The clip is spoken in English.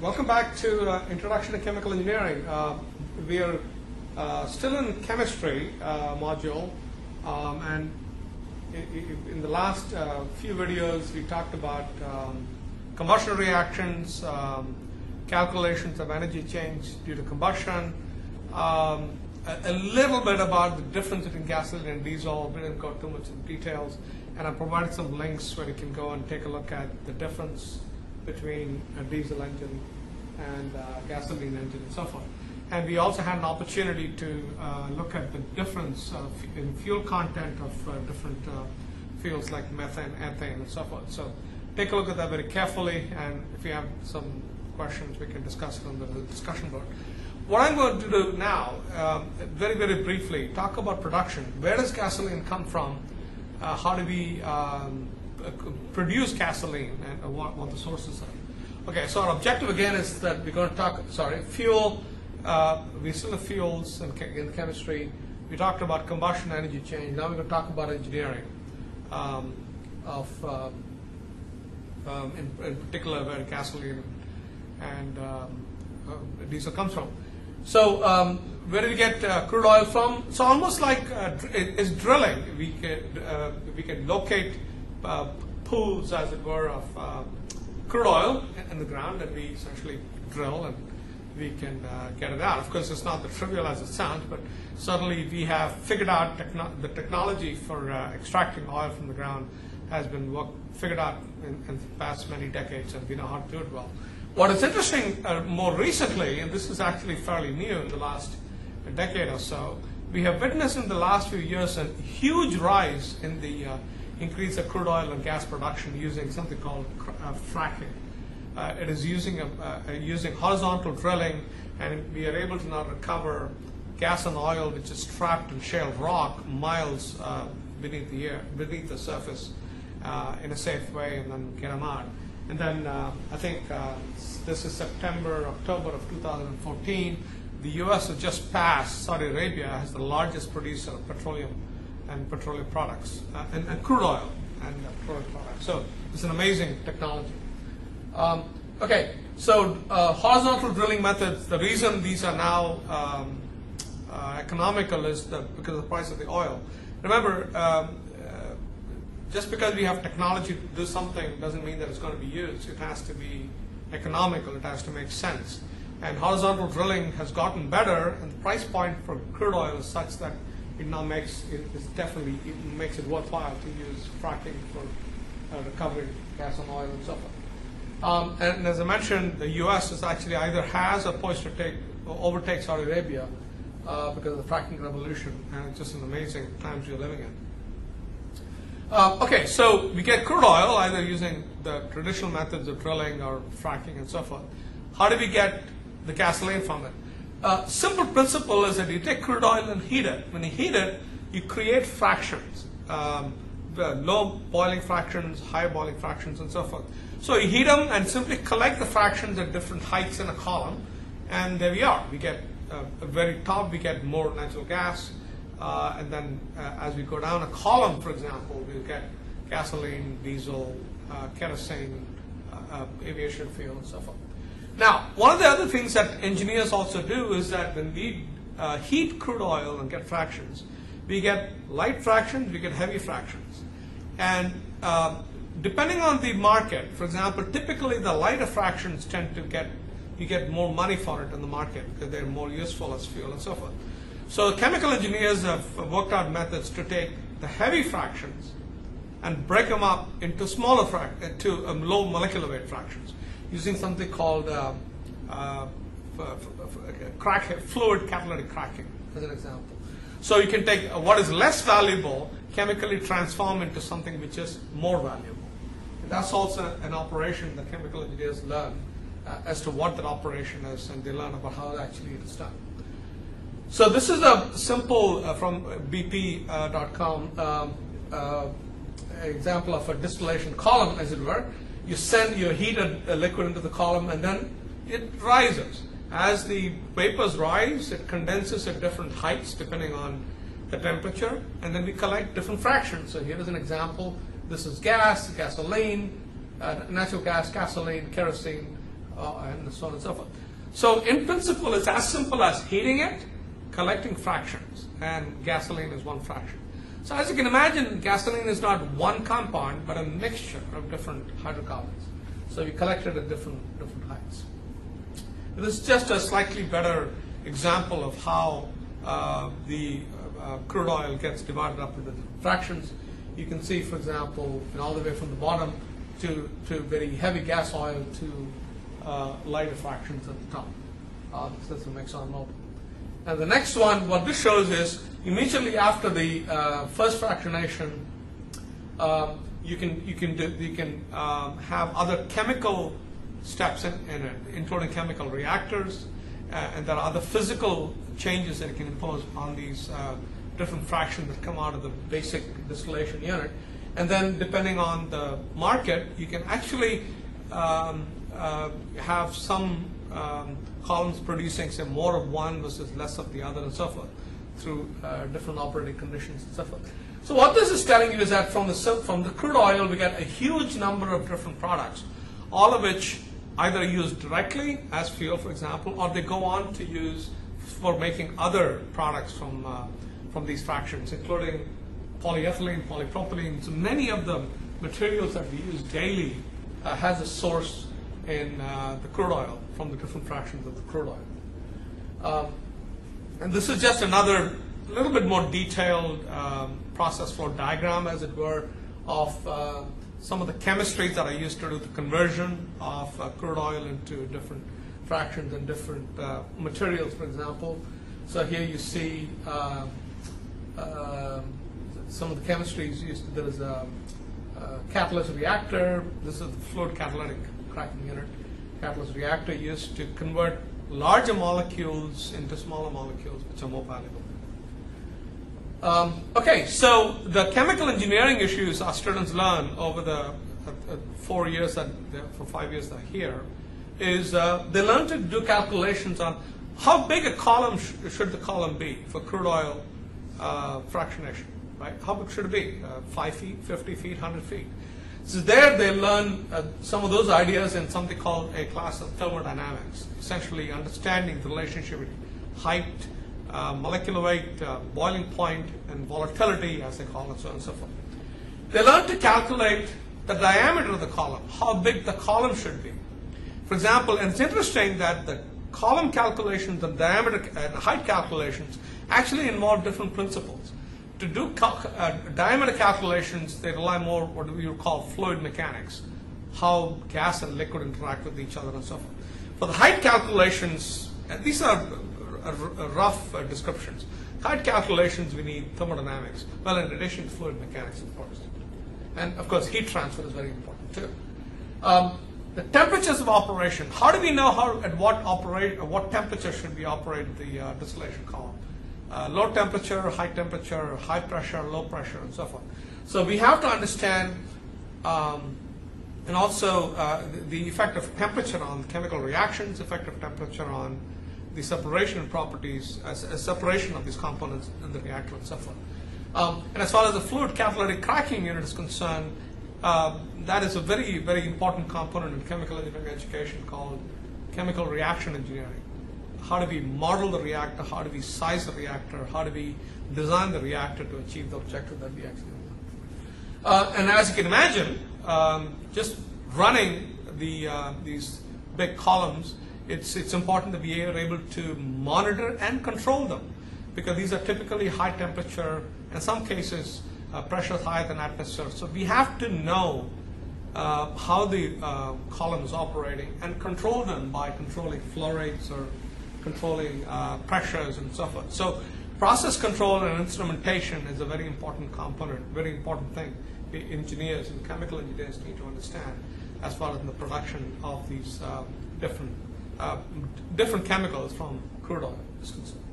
welcome back to uh, Introduction to Chemical Engineering. Uh, we are uh, still in chemistry uh, module, um, and in the last uh, few videos we talked about um, combustion reactions, um, calculations of energy change due to combustion, um, a, a little bit about the difference between gasoline and diesel. We didn't go too much in details, and I provided some links where you can go and take a look at the difference between a diesel engine and uh, gasoline engine and so forth. And we also had an opportunity to uh, look at the difference in fuel content of uh, different fuels like methane, ethane, and so forth. So take a look at that very carefully, and if you have some questions, we can discuss it on the discussion board. What I'm going to do now, um, very, very briefly, talk about production. Where does gasoline come from? Uh, how do we um, produce gasoline, and uh, what, what the sources are? Okay, so our objective again is that we're going to talk, sorry, fuel, uh, we still have fuels in, in chemistry. We talked about combustion energy change. Now we're going to talk about engineering um, of, um, um, in, in particular, where gasoline and um, uh, diesel comes from. So um, where do we get uh, crude oil from? So almost like uh, dr- drilling. We can uh, we can locate uh, pools, as it were, of uh, crude oil in- the ground, that we essentially drill and we can uh, get it out. Of course, it's not as trivial as it sounds, but certainly we have figured out techno- the technology for uh, extracting oil from the ground has been figured out in, in the past many decades, and we know how to do it well. What is interesting uh, more recently, and this is actually fairly new in the last decade or so, we have witnessed in the last few years a huge rise in the uh, increase of crude oil and gas production using something called uh, fracking. Uh, it is using a, uh, using horizontal drilling, and we are able to now recover gas and oil which is trapped in shale rock miles uh, beneath the air, beneath the surface uh, in a safe way, and then get them out. And then I think this is September, October of 2014. The U.S. has just passed Saudi Arabia as the largest producer of petroleum and petroleum products, uh, and, and crude oil and uh, petroleum products. So it's an amazing technology. Um, okay, so uh, horizontal drilling methods, the reason these are now um, economical is that because of the price of the oil. Remember, um, just because we have technology to do something doesn't mean that it's going to be used. It has to be economical, it has to make sense. And horizontal drilling has gotten better, and the price point for crude oil is such that it now makes it definitely it makes it worthwhile to use fracking for uh, recovering gas and oil and so forth. Um, and as I mentioned, the U.S. is actually either has or poised to take overtake Saudi Arabia uh, because of the fracking revolution, and it's just an amazing times we're living in. Uh, okay, so we get crude oil either using the traditional methods of drilling or fracking and so forth. How do we get the gasoline from it? Uh, simple principle is that you take crude oil and heat it. When you heat it, you create fractions, um, low boiling fractions, high boiling fractions, and so forth. So you heat them and simply collect the fractions at different heights in a column, and there we are. We get uh, at very top, we get more natural gas, uh, and then uh, as we go down a column, for example, we'll get gasoline, diesel, uh, kerosene, uh, uh, aviation fuel, and so forth. Now, one of the other things that engineers also do is that when we uh, heat crude oil and get fractions, we get light fractions, we get heavy fractions. And uh, depending on the market, for example, typically the lighter fractions tend to get, you get more money for it in the market because they're more useful as fuel and so forth. So chemical engineers have worked out methods to take the heavy fractions and break them up into smaller frac- uh, to um, low molecular weight fractions using something called uh, uh, f- crack fluid catalytic cracking as an example. So you can take uh, what is less valuable, chemically transform into something which is more valuable. And that's also an operation that chemical engineers learn uh, as to what that operation is, and they learn about how actually it is done. So this is a simple uh, from BP.com um, uh, example of a distillation column, as it were. You send your heated uh, liquid into the column, and then it rises. As the vapors rise, it condenses at different heights depending on the temperature, and then we collect different fractions. So here is an example. This is gas, gasoline, uh, natural gas, gasoline, kerosene, uh, and so on and so forth. So in principle, it's as simple as heating it, collecting fractions, and gasoline is one fraction. So as you can imagine, gasoline is not one compound, but a mixture of different hydrocarbons. So we collect it at different, different heights. This is just a slightly better example of how uh, the uh, crude oil gets divided up into fractions. You can see, for example, all the way from the bottom to, to very heavy gas oil to uh, lighter fractions at the top. Uh, this is from ExxonMobil. And the next one, what this shows is immediately after the uh, first fractionation, um, you can you can do, you can um, have other chemical steps in, in it, including chemical reactors, uh, and there are other physical changes that it can impose on these uh, different fractions that come out of the basic distillation unit. And then, depending on the market, you can actually um, uh, have some um, columns producing, say, more of one versus less of the other, and so forth, through uh, different operating conditions and so forth. So what this is telling you is that from the from the crude oil, we get a huge number of different products, all of which either used directly as fuel, for example, or they go on to use for making other products from uh, from these fractions, including polyethylene, polypropylene. So many of the materials that we use daily uh, has a source in uh, the crude oil from the different fractions of the crude oil. Um, and this is just another little bit more detailed um, process flow diagram, as it were, of uh, some of the chemistries that are used to do the conversion of uh, crude oil into different fractions and different uh, materials, for example. So here you see uh, uh, some of the chemistries used. There is a, a catalyst reactor. This is the fluid catalytic cracking unit. Catalyst reactor used to convert larger molecules into smaller molecules, which are more valuable. Um, okay, so the chemical engineering issues our students learn over the uh, uh, four years that for five years they're here is uh, they learn to do calculations on how big a column sh should the column be for crude oil uh, fractionation, right? How big should it be? Uh, five feet, 50 feet, 100 feet? So there they learn uh, some of those ideas in something called a class of thermodynamics, essentially understanding the relationship between height, uh, molecular weight, uh, boiling point, and volatility, as they call it, so on and so forth. They learn to calculate the diameter of the column, how big the column should be. For example, and it's interesting that the column calculations and diameter and height calculations actually involve different principles to do uh, diameter calculations, they rely more what we would call fluid mechanics, how gas and liquid interact with each other and so forth. For the height calculations, and these are rough uh, descriptions. Height calculations, we need thermodynamics. Well, in addition to fluid mechanics, of course. And of course, heat transfer is very important too. Um, the temperatures of operation. How do we know how at what operate what temperature should we operate the uh, distillation column? Uh, low temperature, high temperature, high pressure, low pressure, and so forth. So we have to understand, um, and also uh, the, effect of temperature on chemical reactions, effect of temperature on the separation properties, as, as separation of these components in the reactor, and so forth. Um, and as far as the fluid catalytic cracking unit is concerned, uh, that is a very, very important component in chemical engineering education called chemical reaction engineering how do we model the reactor, how do we size the reactor, how do we design the reactor to achieve the objective that we actually want. Uh, and as you can imagine, um, just running the, uh, these big columns, it's, it's important that we are able to monitor and control them because these are typically high temperature, in some cases uh, pressures higher than atmosphere. So we have to know uh, how the uh, column is operating and control them by controlling flow rates or controlling uh, pressures and so forth. So process control and instrumentation is a very important component, very important thing the engineers and chemical engineers need to understand as far as the production of these uh, different uh, different chemicals from crude oil is concerned.